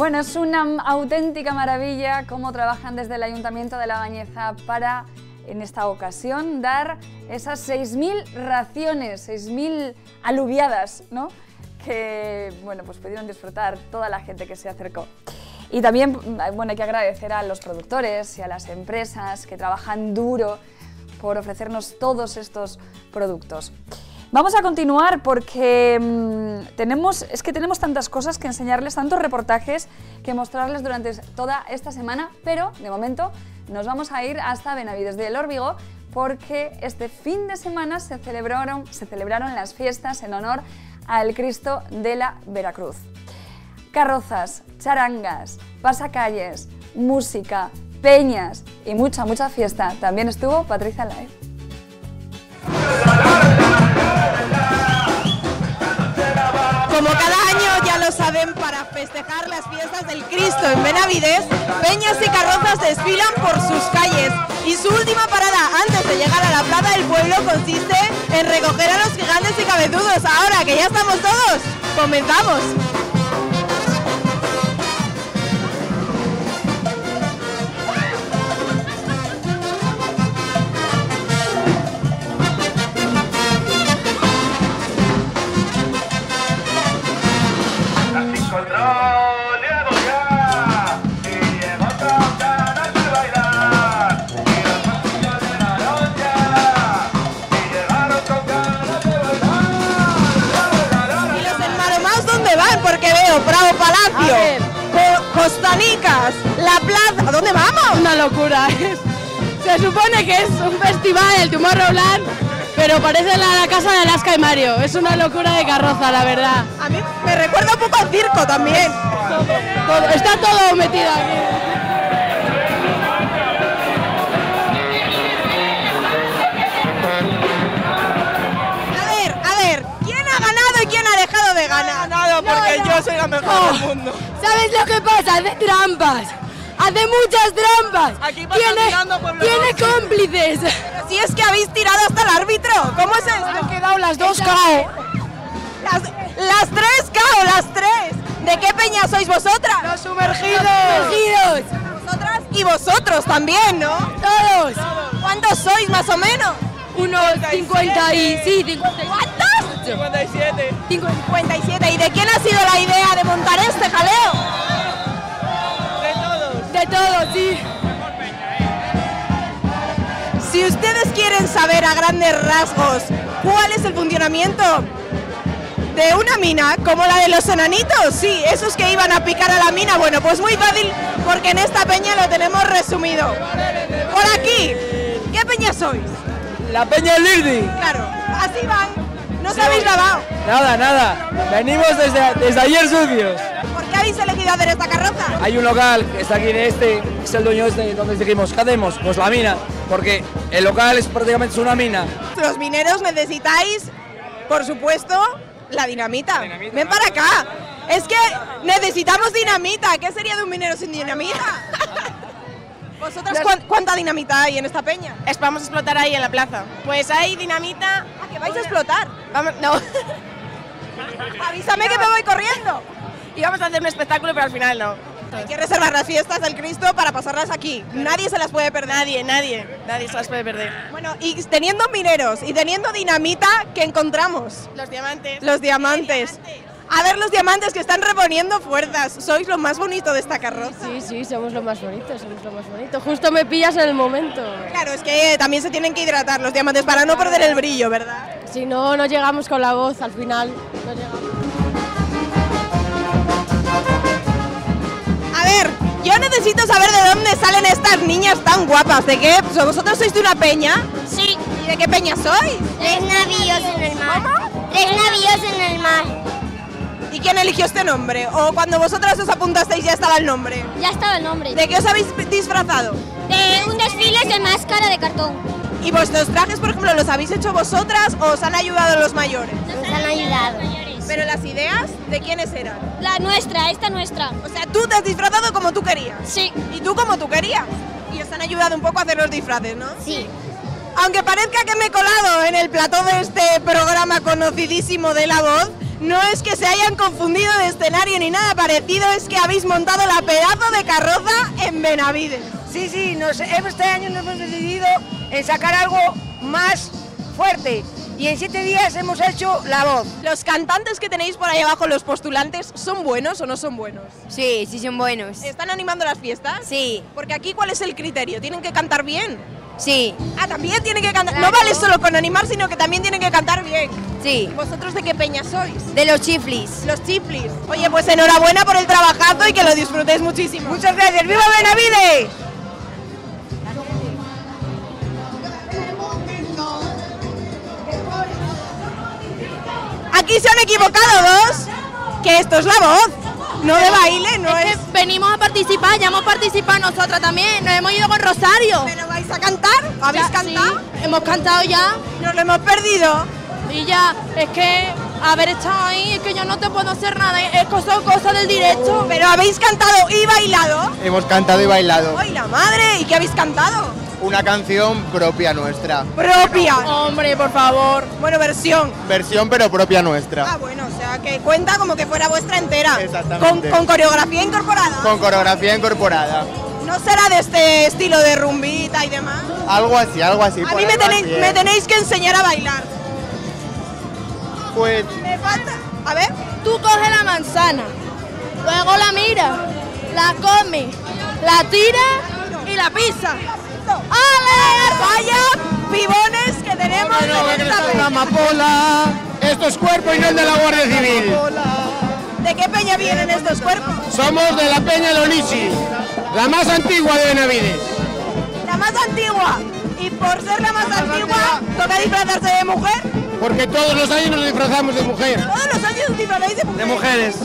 Bueno, es una auténtica maravilla cómo trabajan desde el Ayuntamiento de La Bañeza para, en esta ocasión, dar esas 6.000 raciones, 6.000 aluviadas, ¿no? Que, bueno, pues pudieron disfrutar toda la gente que se acercó. Y también, bueno, hay que agradecer a los productores y a las empresas que trabajan duro por ofrecernos todos estos productos. Vamos a continuar porque mm, tenemos, es que tenemos tantas cosas que enseñarles, tantos reportajes que mostrarles durante toda esta semana, pero de momento nos vamos a ir hasta Benavides del Órbigo porque este fin de semana se celebraron, se celebraron las fiestas en honor al Cristo de la Veracruz. Carrozas, charangas, pasacalles, música, peñas y mucha, mucha fiesta. También estuvo Patricia Laez. Como cada año ya lo saben, para festejar las fiestas del Cristo en Benavides, peñas y carrozas desfilan por sus calles y su última parada antes de llegar a la plaza del pueblo consiste en recoger a los gigantes y cabezudos. Ahora que ya estamos todos, comenzamos. Co- Costanicas, La Plaza. ¿A dónde vamos? Una locura. Se supone que es un festival, el Tomorrowland, pero parece la, la casa de Alaska y Mario. Es una locura de carroza, la verdad. A mí me recuerda un poco al circo también. Todo- está todo metido aquí. Porque yo soy la mejor del mundo. ¿Sabes lo que pasa? Hace trampas. Hace muchas trampas. tiene, tiene cómplices. Pero si es que habéis tirado hasta el árbitro, ¿cómo es eso? Han quedado las dos KO. Las, las tres, cao, las tres. ¿De qué peña sois vosotras? Los sumergidos. Los sumergidos. Vosotras y vosotros también, ¿no? Todos. ¿Cuántos sois más o menos? Unos 50 y... Sí, 50. ¿Cuántos? 57. 57. ¿Y de quién ha sido la idea de montar este jaleo? De todos. De todos, sí. Si ustedes quieren saber a grandes rasgos cuál es el funcionamiento de una mina como la de los enanitos, sí, esos que iban a picar a la mina, bueno, pues muy fácil porque en esta peña lo tenemos resumido. Por aquí, ¿qué peña sois? La Peña Lirdi. Claro, así van, no os habéis lavado. Nada, nada. Venimos desde, desde ayer sucios. ¿Por qué habéis elegido hacer esta carroza? Hay un local que está aquí de este, es el dueño este, donde dijimos, ¿qué hacemos? Pues la mina, porque el local es prácticamente una mina. Los mineros necesitáis, por supuesto, la dinamita. Ven para acá. Es que necesitamos dinamita. ¿Qué sería de un minero sin dinamita? ¿Vosotras cuán- cuánta dinamita hay en esta peña? Es, vamos a explotar ahí en la plaza. Pues hay dinamita. ¿A que vais a explotar? Vamos, no. Avísame que me voy corriendo. Y vamos a hacer un espectáculo, pero al final no. Hay que reservar las fiestas del Cristo para pasarlas aquí. Nadie se las puede perder. Nadie, nadie, nadie se las puede perder. Bueno, y teniendo mineros y teniendo dinamita, ¿qué encontramos? Los diamantes. Los diamantes. A ver los diamantes que están reponiendo fuerzas. Sois lo más bonito de esta carroza. Sí, sí, somos lo más bonitos, somos lo más bonitos. Justo me pillas en el momento. Claro, es que eh, también se tienen que hidratar los diamantes para no perder el brillo, ¿verdad? Si no, no llegamos con la voz al final. No llegamos. A ver, yo necesito saber de dónde salen estas niñas tan guapas. ¿De qué? ¿Vosotros sois de una peña? Sí. ¿Y de qué peña sois? Tres navíos en el mar. Tres navíos en el mar. ¿Y quién eligió este nombre? ¿O cuando vosotras os apuntasteis ya estaba el nombre? Ya estaba el nombre. ¿De qué os habéis disfrazado? De un desfile de máscara de cartón. ¿Y vuestros trajes, por ejemplo, los habéis hecho vosotras o os han ayudado los mayores? Nos han ayudado. Pero las ideas, ¿de quiénes eran? La nuestra, esta nuestra. O sea, tú te has disfrazado como tú querías. Sí. Y tú como tú querías. Y os han ayudado un poco a hacer los disfraces, ¿no? Sí. Aunque parezca que me he colado en el plató de este programa conocidísimo de La Voz, no es que se hayan confundido de escenario ni nada parecido, es que habéis montado la pedazo de carroza en Benavides. Sí, sí, nos, este año nos hemos decidido en sacar algo más fuerte. Y en siete días hemos hecho la voz. ¿Los cantantes que tenéis por ahí abajo, los postulantes, son buenos o no son buenos? Sí, sí son buenos. ¿Están animando las fiestas? Sí. Porque aquí, ¿cuál es el criterio? ¿Tienen que cantar bien? Sí. Ah, también tienen que cantar. No vale solo con animar, sino que también tienen que cantar bien. Sí. ¿Vosotros de qué peña sois? De los chiflis. Los chiflis. Oye, pues enhorabuena por el trabajazo y que lo disfrutéis muchísimo. Muchas gracias. ¡Viva Benavides! Aquí se han equivocado dos. Que esto es la voz. No de baile, no es. venimos a participar, ya hemos participado nosotras también. Nos hemos ido con Rosario. ¿Pero vais a cantar? ¿Habéis Ya, cantado? sí, hemos cantado ya. Nos lo hemos perdido. Y ya, es que haber estado ahí, es que yo no te puedo hacer nada. Es cosa, cosa del directo. Pero habéis cantado y bailado. Hemos cantado y bailado ¡Ay, la madre! ¿Y qué habéis cantado? una canción propia nuestra. Propia. Hombre, por favor. Bueno, versión. Versión pero propia nuestra. Ah, bueno, o sea, que cuenta como que fuera vuestra entera. Con, Exactamente. con coreografía incorporada. Con coreografía incorporada. ¿No será de este estilo de rumbita y demás? Algo así, algo así. a mí me tenéis, así, ¿eh? me tenéis que enseñar a bailar. Pues Me falta. A ver. Tú coges la manzana, luego la miras, la comes, la tiras y la pisas. ¡Ale! ¡Vaya pibones que tenemos en esta amapola. Esto es cuerpo y no el de la Guardia Civil. ¿De qué peña vienen estos cuerpos? Somos de la Peña Lolisi, la más antigua de Benavides. La más antigua. Y por ser la más antigua, toca disfrazarse de mujer. Porque todos los años nos disfrazamos de mujer. Todos los años os disfrazáis de mujer. De mujeres.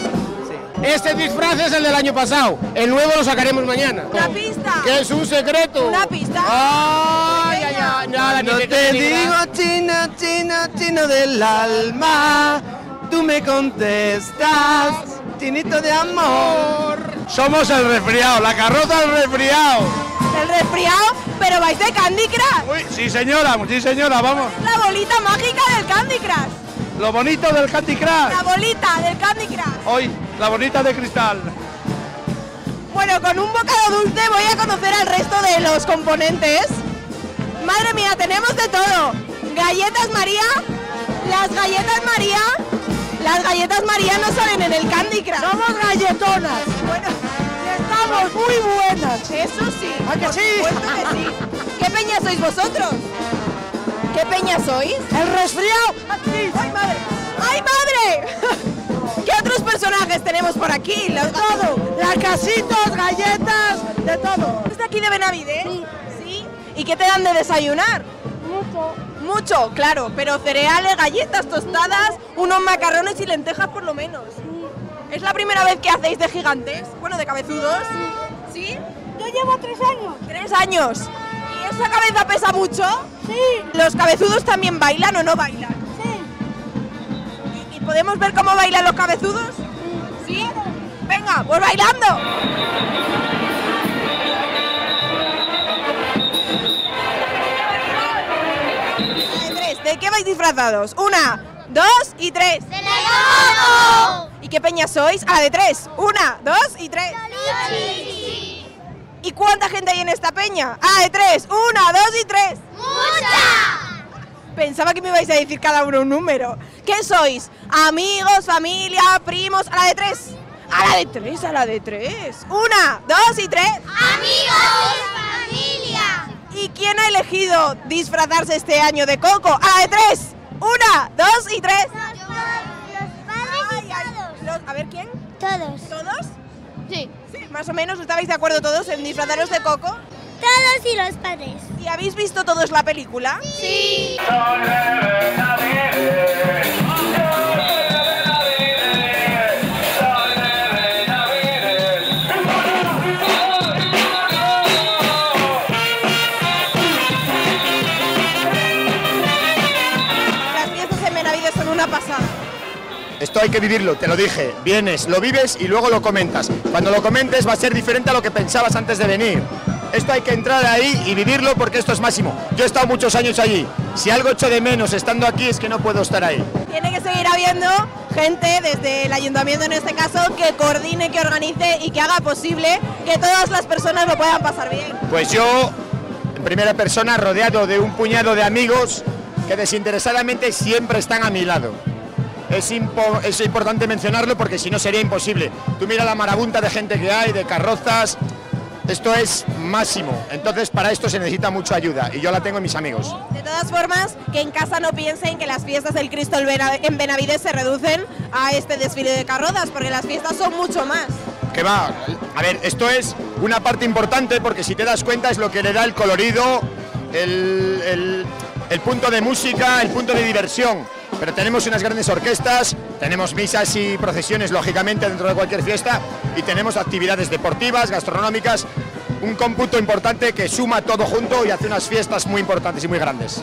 Este disfraz es el del año pasado. El nuevo lo sacaremos mañana. Una pista. Que es un secreto. Una pista. Ay, ay, ay, nada, No ni te digo china, china, chino del alma, tú me contestas, chinito de amor. Somos el resfriado, la carroza del resfriado. El resfriado, pero vais de Candy Crush. Uy, sí señora, sí señora, vamos. La bolita mágica del Candy Crush. Lo bonito del Candy Crush. La bolita del Candy Crush. Hoy, la bonita de cristal. Bueno, con un bocado dulce voy a conocer al resto de los componentes. Madre mía, tenemos de todo. Galletas María, las galletas María, las galletas María no salen en el Candy Crush. Somos galletonas. Bueno, Estamos muy buenas. eso sí. ¿A que sí? sí. ¿Qué peña sois vosotros? ¿Qué peña sois? El resfriado. ¡Ay, madre! ¡Ay, madre! ¿Qué otros personajes tenemos por aquí? Los- Todo. Lacasitos, galletas, de todo. ¿Es de aquí de Benavides? Sí. ¿Y qué te dan de desayunar? Mucho. Mucho, claro, pero cereales, galletas, tostadas, unos macarrones y lentejas por lo menos. ¿Es la primera vez que hacéis de gigantes? Bueno, de cabezudos. ¿Sí? Yo llevo tres años. Tres años. ¿Y esa cabeza pesa mucho? Sí. ¿Los cabezudos también bailan o no bailan? Sí. ¿Y, y podemos ver cómo bailan los cabezudos? Sí. Venga, pues bailando. ¿De qué vais disfrazados? Una, dos y tres. ¡De Coco! ¿Y qué peña sois? A la de tres. Una, dos y tres. ¿Y cuánta gente hay en esta peña? A la de tres. Una, dos y tres. ¡Mucha! Pensaba que me ibais a decir cada uno un número. ¿Qué sois? Amigos, familia, primos. A la de tres. A la de tres, a la de tres. Una, dos y tres. ¡Amigos! Elegido disfrazarse este año de Coco? A la de tres. Una, dos y tres. Ay, ay, los- a ver, ¿quién? Todos. ¿Todos? Sí. Sí, más o menos. ¿Estabais de acuerdo todos en disfrazaros de Coco? Todos y los padres. ¿Y habéis visto todos la película? Sí. Esto hay que vivirlo, te lo dije. Vienes, lo vives y luego lo comentas. Cuando lo comentes va a ser diferente a lo que pensabas antes de venir. Esto hay que entrar ahí y vivirlo porque esto es máximo. Yo he estado muchos años allí. Si algo echo de menos estando aquí es que no puedo estar ahí. Tiene que seguir habiendo gente desde el ayuntamiento en este caso que coordine, que organice y que haga posible que todas las personas lo puedan pasar bien. Pues yo, en primera persona, rodeado de un puñado de amigos que desinteresadamente siempre están a mi lado. Es, impo- es importante mencionarlo porque si no sería imposible. Tú mira la marabunta de gente que hay, de carrozas. Esto es máximo. Entonces para esto se necesita mucha ayuda y yo la tengo en mis amigos. De todas formas, que en casa no piensen que las fiestas del Cristo en Bena- en Benavides se reducen a este desfile de carrozas, porque las fiestas son mucho más. Que va, a ver, esto es una parte importante porque si te das cuenta es lo que le da el colorido, el, el- el punto de música, el punto de diversión. Pero tenemos unas grandes orquestas, tenemos misas y procesiones, lógicamente, dentro de cualquier fiesta, y tenemos actividades deportivas, gastronómicas, un cómputo importante que suma todo junto y hace unas fiestas muy importantes y muy grandes.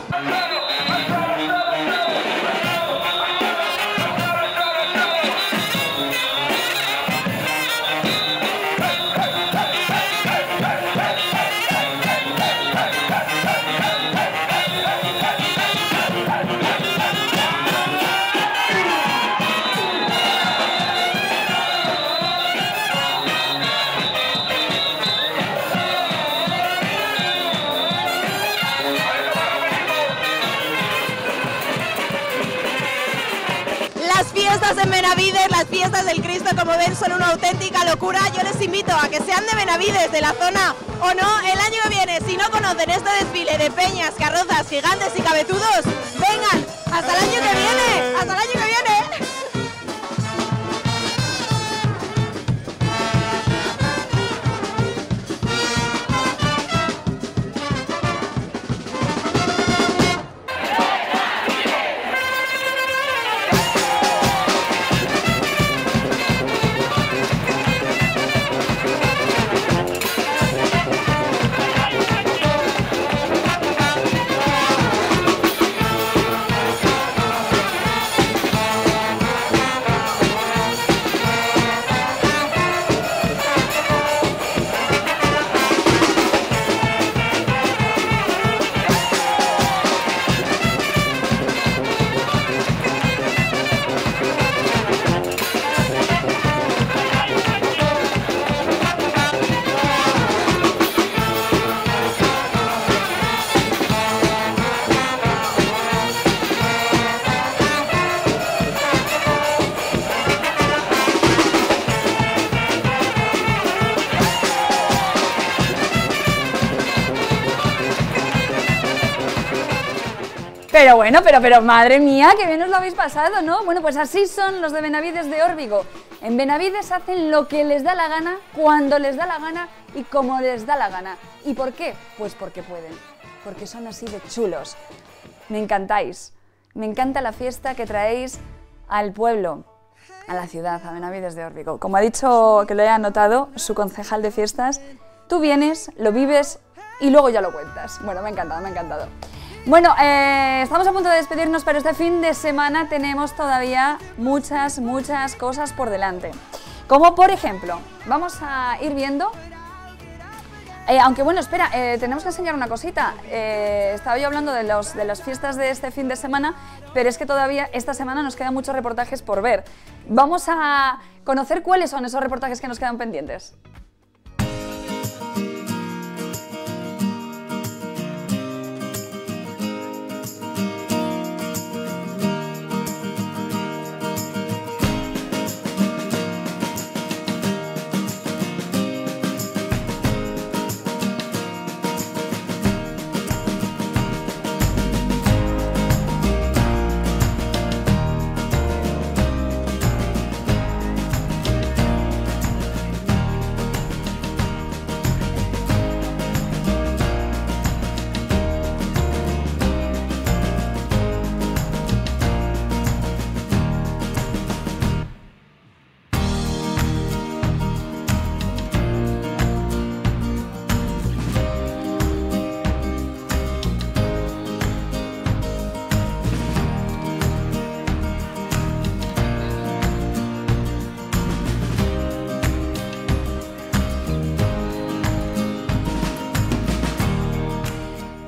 En Benavides, las fiestas del Cristo, como ven, son una auténtica locura. Yo les invito a que sean de Benavides, de la zona o no, el año que viene. Si no conocen este desfile de peñas, carrozas, gigantes y cabezudos, vengan hasta el año que viene. Hasta el año que viene. Pero bueno, pero, pero madre mía, que bien os lo habéis pasado, ¿no? Bueno, pues así son los de Benavides de Órbigo. En Benavides hacen lo que les da la gana, cuando les da la gana y como les da la gana. ¿Y por qué? Pues porque pueden, porque son así de chulos. Me encantáis. Me encanta la fiesta que traéis al pueblo, a la ciudad, a Benavides de Órbigo. Como ha dicho, que lo he anotado, su concejal de fiestas, tú vienes, lo vives y luego ya lo cuentas. Bueno, me ha encantado, me ha encantado. Bueno, eh, estamos a punto de despedirnos, pero este fin de semana tenemos todavía muchas, muchas cosas por delante. Como por ejemplo, vamos a ir viendo Eh, aunque bueno, espera, eh, tenemos que enseñar una cosita. Eh, estaba yo hablando de, los, de las fiestas de este fin de semana, pero es que todavía esta semana nos quedan muchos reportajes por ver. Vamos a conocer cuáles son esos reportajes que nos quedan pendientes.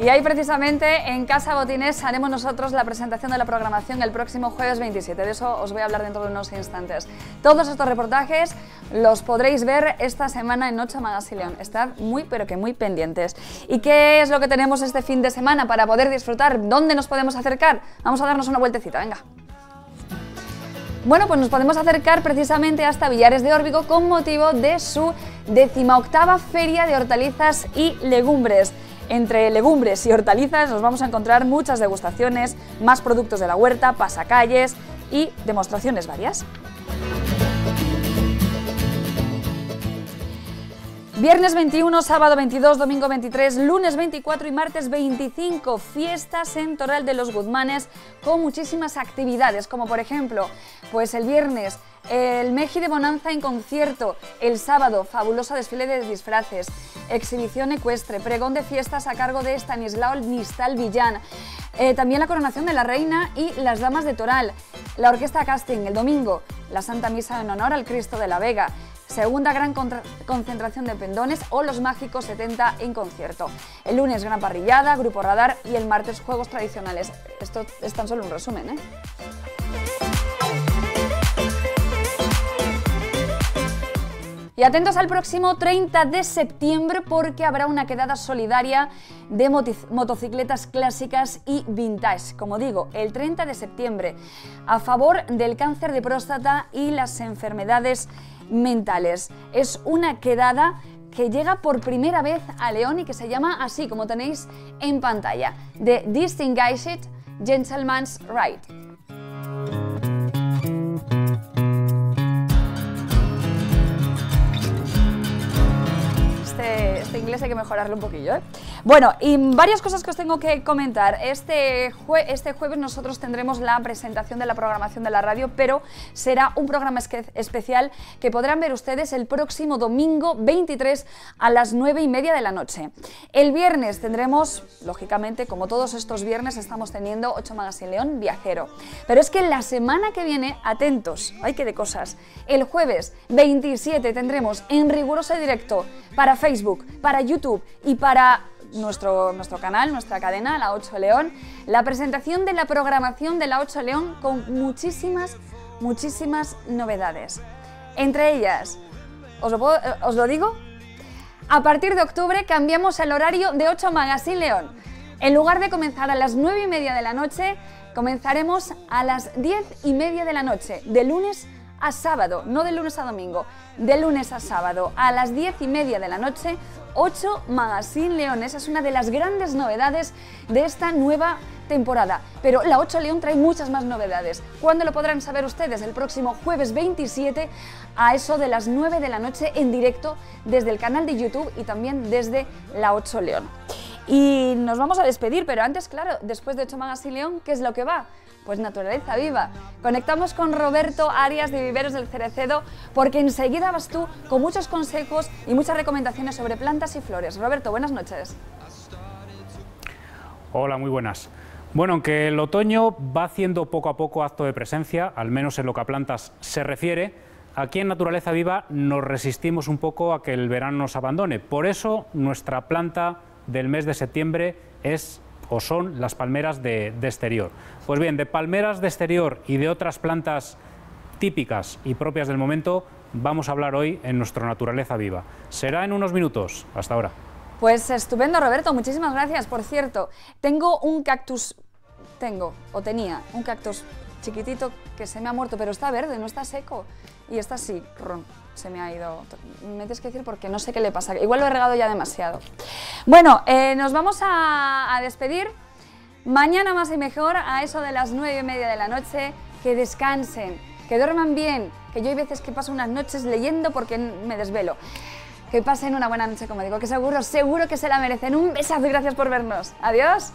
Y ahí precisamente en Casa Botinés haremos nosotros la presentación de la programación el próximo jueves 27. De eso os voy a hablar dentro de unos instantes. Todos estos reportajes los podréis ver esta semana en Noche Magazine León. Estad muy pero que muy pendientes. ¿Y qué es lo que tenemos este fin de semana para poder disfrutar? ¿Dónde nos podemos acercar? Vamos a darnos una vueltecita, venga. Bueno, pues nos podemos acercar precisamente hasta Villares de Órbigo con motivo de su decimoctava Feria de Hortalizas y Legumbres. Entre legumbres y hortalizas nos vamos a encontrar muchas degustaciones, más productos de la huerta, pasacalles y demostraciones varias. Viernes 21, sábado 22, domingo 23, lunes 24 y martes 25, fiestas en Toral de los Guzmanes con muchísimas actividades, como por ejemplo, pues el viernes el Meji de Bonanza en concierto, el sábado fabulosa desfile de disfraces, exhibición ecuestre, pregón de fiestas a cargo de Stanislao Nistal Villán, eh, también la coronación de la reina y las damas de Toral, la orquesta casting el domingo, la Santa Misa en honor al Cristo de la Vega, segunda gran concentración de pendones o los mágicos 70 en concierto. El lunes gran parrillada, grupo radar y el martes juegos tradicionales. Esto es tan solo un resumen, ¿eh? Y atentos al próximo 30 de septiembre porque habrá una quedada solidaria de motocicletas clásicas y vintage. Como digo, el 30 de septiembre a favor del cáncer de próstata y las enfermedades mentales. Es una quedada que llega por primera vez a León y que se llama así como tenéis en pantalla, The Distinguished Gentleman's Ride. Inglés hay que mejorarlo un poquillo. ¿eh? Bueno, y varias cosas que os tengo que comentar. Este, este jueves nosotros tendremos la presentación de la programación de la radio, pero será un programa especial que podrán ver ustedes el próximo domingo 23 a las 9 y media de la noche. El viernes tendremos, lógicamente, como todos estos viernes, estamos teniendo 8 Magazine León Viajero. Pero es que la semana que viene, atentos, hay que de cosas. El jueves 27 tendremos en riguroso directo para Facebook, para YouTube y para nuestro, nuestro canal, nuestra cadena, la 8 León, la presentación de la programación de la 8 León con muchísimas, muchísimas novedades. Entre ellas, ¿os lo, os lo digo? A partir de octubre cambiamos el horario de 8 Magazine León. En lugar de comenzar a las 9 y media de la noche, comenzaremos a las 10 y media de la noche, de lunes a sábado, no de lunes a domingo, de lunes a sábado, a las 10 y media de la noche, 8 Magazine León. Esa es una de las grandes novedades de esta nueva temporada. Pero la 8 León trae muchas más novedades. ¿Cuándo lo podrán saber ustedes? El próximo jueves 27 a eso de las 9 de la noche en directo desde el canal de YouTube y también desde la 8 León. Y nos vamos a despedir, pero antes, claro, después de 8 Magazine León, ¿qué es lo que va? Pues naturaleza viva. Conectamos con Roberto Arias de Viveros del Cerecedo porque enseguida vas tú con muchos consejos y muchas recomendaciones sobre plantas y flores. Roberto, buenas noches. Hola, muy buenas. Bueno, aunque el otoño va haciendo poco a poco acto de presencia, al menos en lo que a plantas se refiere, aquí en Naturaleza Viva nos resistimos un poco a que el verano nos abandone. Por eso nuestra planta del mes de septiembre es o son las palmeras de, exterior. Pues bien, de palmeras de exterior y de otras plantas típicas y propias del momento vamos a hablar hoy en nuestro Naturaleza Viva. Será en unos minutos. Hasta ahora. Pues estupendo, Roberto, muchísimas gracias. Por cierto, tengo un cactus, tengo o tenía un cactus chiquitito que se me ha muerto, pero está verde, no está seco. Y está así, ron, se me ha ido. Me tienes que decir porque no sé qué le pasa. Igual lo he regado ya demasiado. Bueno, eh, nos vamos a, a despedir. Mañana más y mejor, a eso de las nueve y media de la noche. Que descansen, que duerman bien, que yo hay veces que paso unas noches leyendo porque me desvelo. Que pasen una buena noche, como digo, que seguro, seguro que se la merecen. Un besazo y gracias por vernos. Adiós.